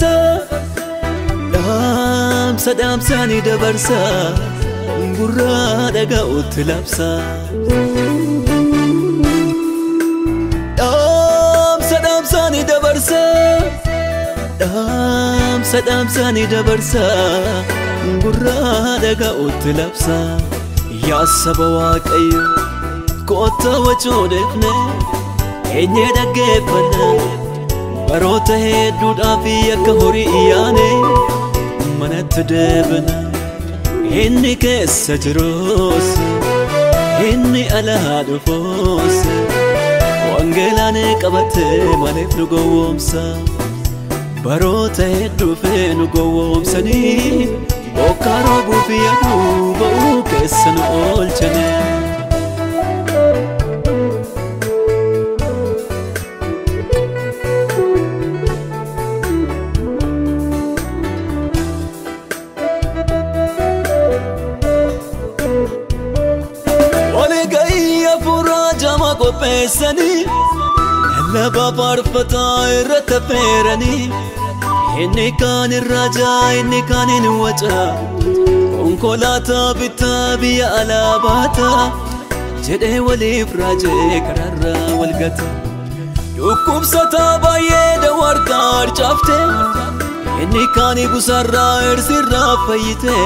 dabarsa Dhaamsa dhaamsaanii dabarsa Gurraa dhaga'utti labsa Dhaamsa dhaamsaanii dabarsa Dhaamsa dhaamsaanii dabarsa Gurraa dhaga'utti labsa Yaa saba waaqayyo Kottaa wacoodheefne Eenyee dhaggeeffanna baroota hedduudhaaf akka horii iyyaane manatti deebina inni keessa jirus inni alaa dhufuus wangeelaan qabate maaliif nu gowwoomsa baroota hedduuf nu gowwoomsanii bokkaa roobuuf yaaduu ba'uu keessa nu oolchanii. Qopheessanii lafa faarfataa irratti affeeranii inni kaan irraa jaa inni kaan hin waca konkolaataa bittaa biyya alaa baata jedhee waliif raajee karaarraa walgata dhukkubsataa baay'ee dawarkaa harcaafte inni kaan gusarraa ersirraa fayyite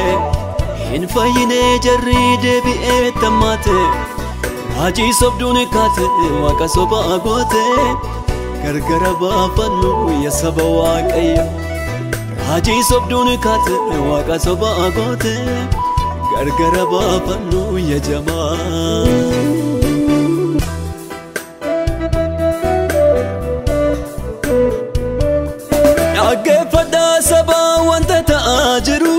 hin fayyine jarri deebi'ee tammaate Haji sobduun kaate waaqa sobaa goote gargara baafannu ya saba waaqayyo Haji sobduun kaate waaqa sobaa goote gargara baafannu ya jamaa. Dhaggeeffadhaa sabaa wanta ta'aa jiru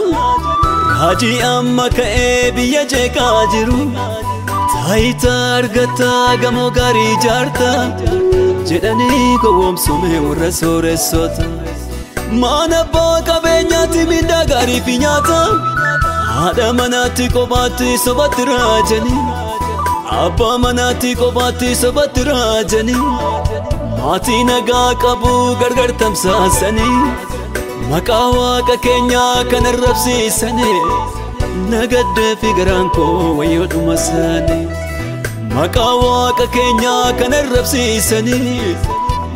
Haji amma ka'ee biyya jeeqaa jiru Taayitaa argataa gamoo gaarii ijaarta jedhanii gowwoomsume warra sooressota Mana abbaa qabeenyaatti miidhaa gaarii fi nyaata haadha manaatti kophaatti sobatti raajanii abbaa manaatti kophaatti sobatti raajanii maatii nagaa qabu gargar tamsaasanii maqaa waaqa keenyaa kan arrabsiisanii nagaddee fi garaan koo wayyoo dhuma isaanii maqaa waaqa keenyaa kan arrabsiisanii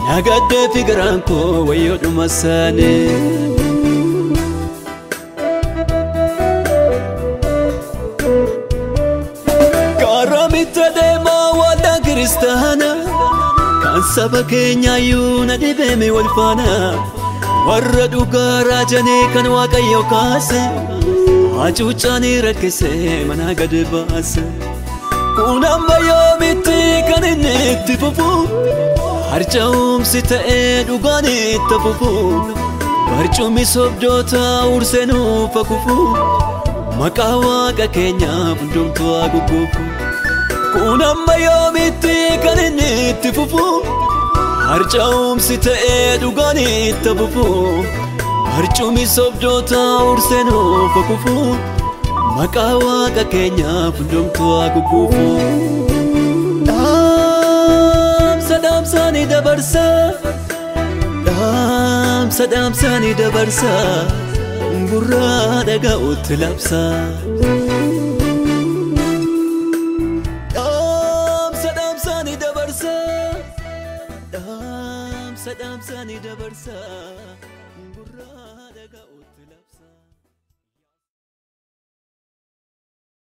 nagaddee fi garaan koo wayyoo dhuma isaanii. Kiristaana kan saba keenyaayyuu na dhibeeme wal faana warra dhugaa raajanii kan waaqayyo kaase hacuucaanii rakkise mana gad baase kun amma yoomitti kan inni itti fufu harca'umsi ta'ee dhugaan itti fufu. Barcummi sobdoota urseenuuf kufu maqaa waaqa keenyaaf hundumtuu haa gugguufu kun amma yoomitti kan inni itti fufu. Harca'umsi ta'ee dhugaan itti fufu barcummi sobdoota urseenuuf kufu maqaa waaqa keenyaaf hundumtuu haa gugguufu. Dhaamsa dhaamsaanii dabarsa dhaamsa dhaamsaanii dabarsa gurraa dhaga'utti labsa. Dhaamsa dhaamsaanii dabarsa dhaamsa dhaamsaanii dabarsa.